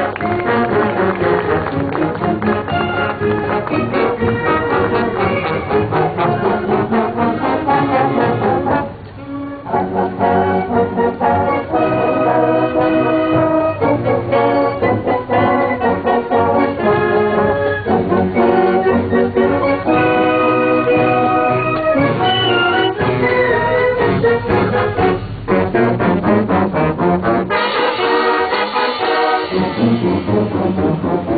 Thank you. ¡Gracias